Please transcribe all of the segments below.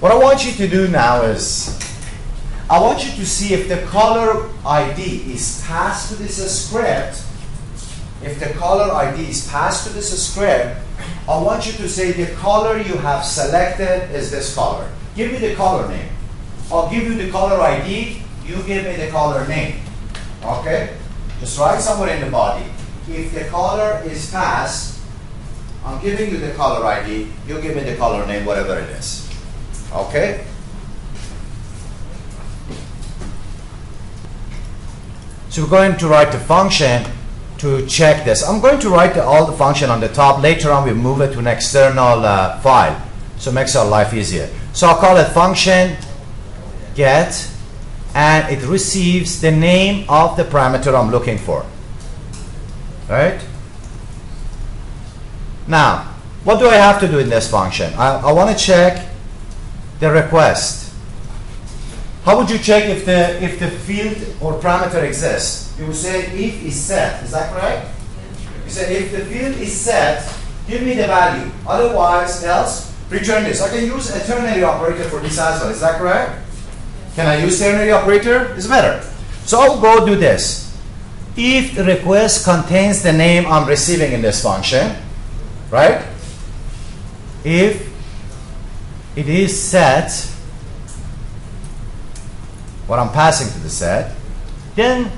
What I want you to do now is, I want you to see if the color ID is passed to this script. If the color ID is passed to this script, I want you to say the caller you have selected is this caller. Give me the caller name. I'll give you the color ID, you give me the caller name. Okay? Just write somewhere in the body. If the caller is passed, I'm giving you the color ID, you give me the caller name, whatever it is. Okay? So we're going to write the function to check this. I'm going to write the, all the function on the top. Later on, we move it to an external uh, file. So it makes our life easier. So I'll call it function get, and it receives the name of the parameter I'm looking for. Right? Now, what do I have to do in this function? I, I want to check the request. How would you check if the if the field or parameter exists? You would say if is set. Is that correct? You say if the field is set, give me the value. Otherwise, else return this. I can use a ternary operator for this as well. Is that correct? Can I use ternary operator? It's better. So I'll go do this. If the request contains the name I'm receiving in this function, right? If it is set, what I'm passing to the set, then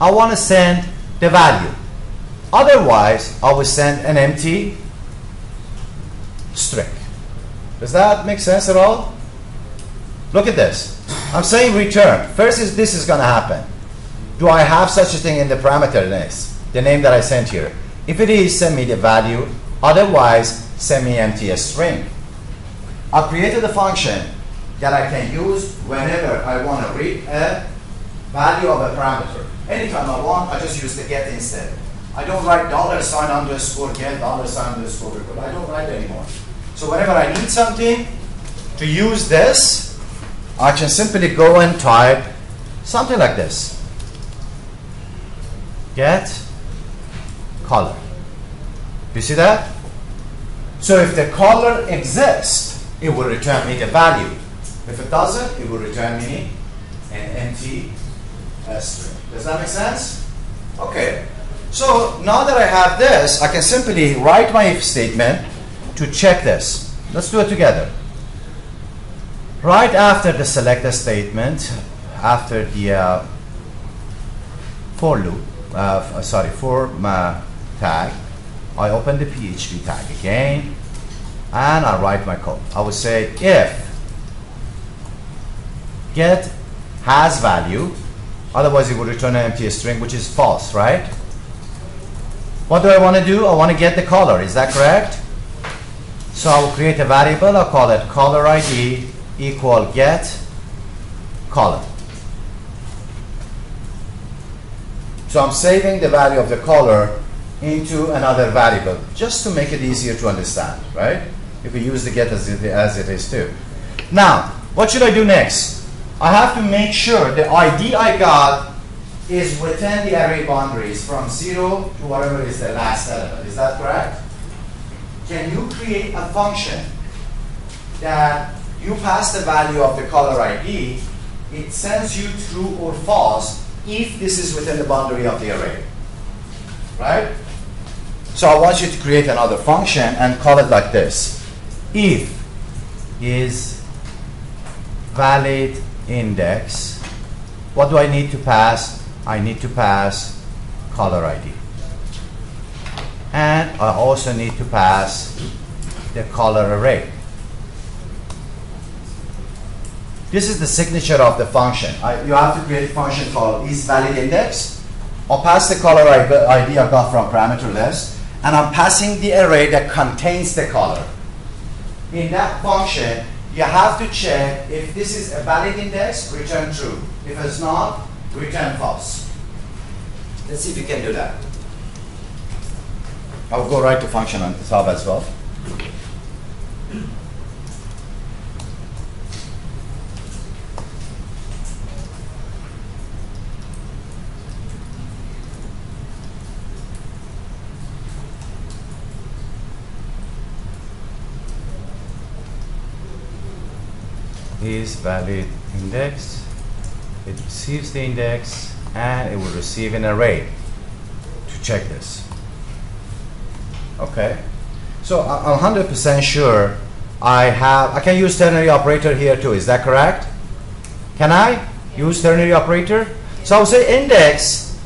I want to send the value. Otherwise, I will send an empty string. Does that make sense at all? Look at this. I'm saying return. First is this is going to happen. Do I have such a thing in the parameter list? The name that I sent here. If it is, send me the value. Otherwise, send me empty a string. I created a function that I can use whenever I want to read a value of a parameter. Anytime I want, I just use the get instead. I don't write dollar sign underscore get, dollar sign underscore record. I don't write anymore. So whenever I need something to use this, I can simply go and type something like this. Get color. You see that? So if the color exists, it will return me the value. If it doesn't, it will return me an empty uh, string. Does that make sense? Okay. So now that I have this, I can simply write my if statement to check this. Let's do it together. Right after the selector statement, after the uh, for loop, uh, sorry, for my tag, I open the PHP tag again, and I write my code. I would say if get has value, otherwise it would return an empty string, which is false, right? What do I want to do? I want to get the color. Is that correct? So I will create a variable. I'll call it color ID equal get color. So I'm saving the value of the color into another variable just to make it easier to understand, right? If we use the get as it, as it is too. Now, what should I do next? I have to make sure the ID I got is within the array boundaries from 0 to whatever is the last element. Is that correct? Can you create a function that you pass the value of the color ID, it sends you true or false if this is within the boundary of the array. Right? So I want you to create another function and call it like this. If is valid index, what do I need to pass? I need to pass color ID. And I also need to pass the color array. This is the signature of the function. I, you have to create a function called is isValidIndex. I'll pass the color ID I got from parameter list, and I'm passing the array that contains the color. In that function, you have to check if this is a valid index, return true. If it's not, return false. Let's see if you can do that. I'll go right to function on the top as well. Is valid index. It receives the index and it will receive an array to check this. Okay. So I'm 100% sure I have, I can use ternary operator here too. Is that correct? Can I use ternary operator? So I would say index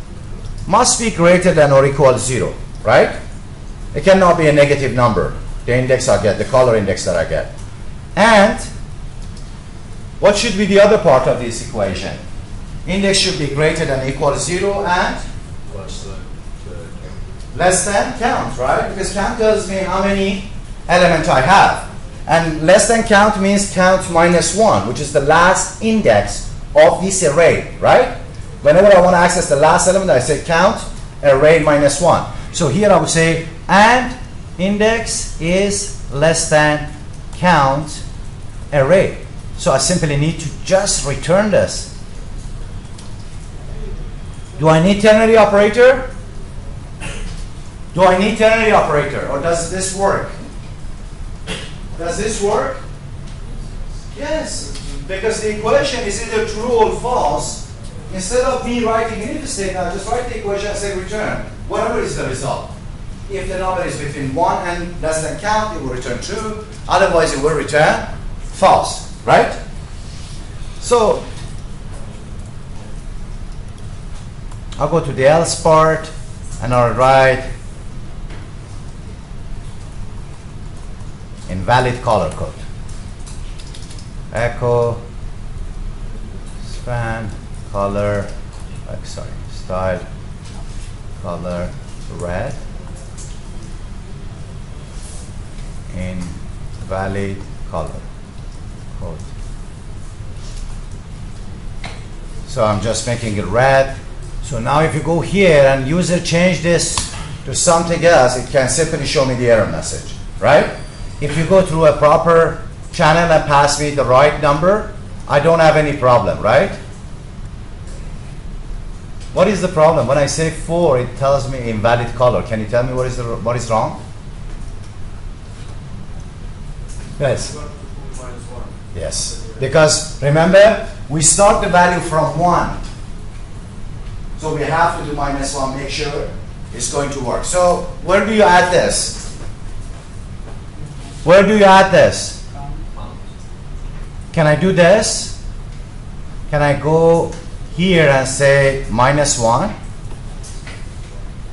must be greater than or equal to zero, right? It cannot be a negative number. The index I get, the color index that I get. And what should be the other part of this equation? Index should be greater than or equal to zero and Less than count. less than count, right? Because count tells me how many elements I have. And less than count means count minus one, which is the last index of this array, right? Whenever I want to access the last element, I say count array minus one. So here I would say and index is less than count array. So I simply need to just return this. Do I need ternary operator? Do I need ternary operator or does this work? Does this work? Yes, because the equation is either true or false. Instead of me writing if statement, I just write the equation and say return. Whatever is the result. If the number is between 1 and less than count, it will return true. Otherwise, it will return false. Right? So, I'll go to the else part and I'll write invalid color code. Echo span color, like sorry, style color red invalid color So I'm just making it red. So now if you go here and user change this to something else, it can simply show me the error message, right? If you go through a proper channel and pass me the right number, I don't have any problem, right? What is the problem? When I say 4, it tells me invalid color. Can you tell me what is, the, what is wrong? Yes. Yes. Because remember, we start the value from 1. So we have to do minus 1, make sure it's going to work. So where do you add this? Where do you add this? Can I do this? Can I go here and say minus 1?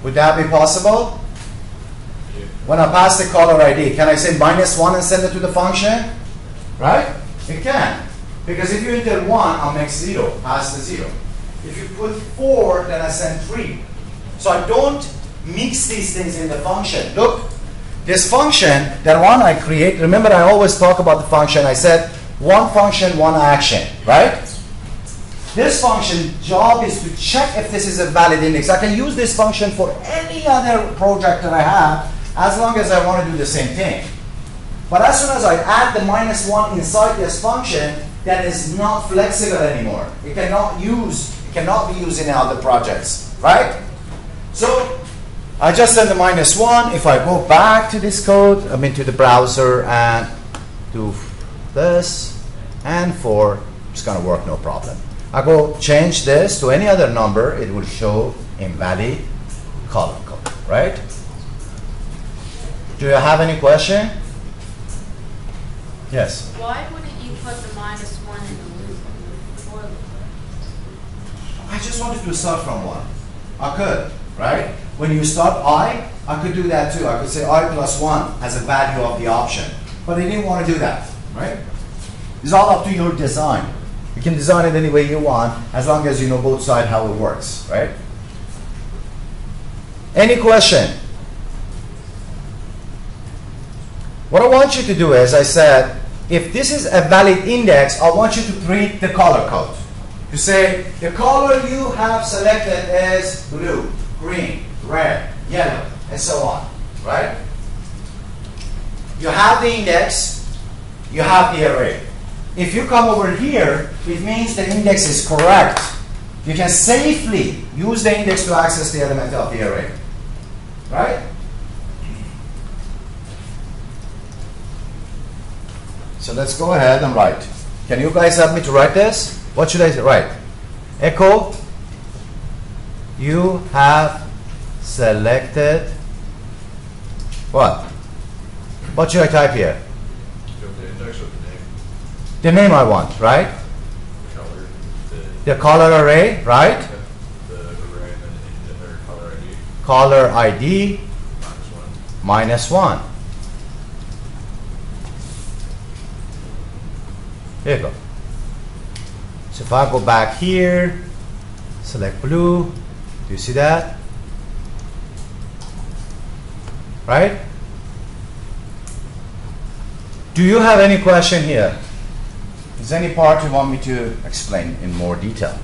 Would that be possible? When I pass the color ID, can I say minus 1 and send it to the function? Right? It can. Because if you enter 1, I'll make 0, pass the 0. If you put 4, then I send 3. So I don't mix these things in the function. Look, this function, that one I create, remember I always talk about the function. I said one function, one action, right? This function job is to check if this is a valid index. I can use this function for any other project that I have as long as I want to do the same thing. But as soon as I add the minus one inside this function, that is not flexible anymore. It cannot use, it cannot be used in other projects, right? So I just send the minus one. If I go back to this code, I mean to the browser and do this and four, it's gonna work no problem. I go change this to any other number, it will show invalid column code, right? Do you have any question? Yes. Why wouldn't you put the minus one in the loop before loop? I just wanted to start from one. I could, right? When you start i, I could do that too. I could say i plus one as a value of the option. But I didn't want to do that, right? It's all up to your design. You can design it any way you want as long as you know both sides how it works, right? Any question? What I want you to do is, I said, if this is a valid index, I want you to print the color code. To say, the color you have selected is blue, green, red, yellow, and so on, right? You have the index, you have the array. If you come over here, it means the index is correct. You can safely use the index to access the element of the array, right? So let's go ahead and write. Can you guys help me to write this? What should I write? Echo, you have selected what? What should I type here? The name, I want, right? the color, array, right? color ID, minus one. minus 1. Here you go. So if I go back here, select blue, do you see that? Right? Do you have any question here? Is any part you want me to explain in more detail?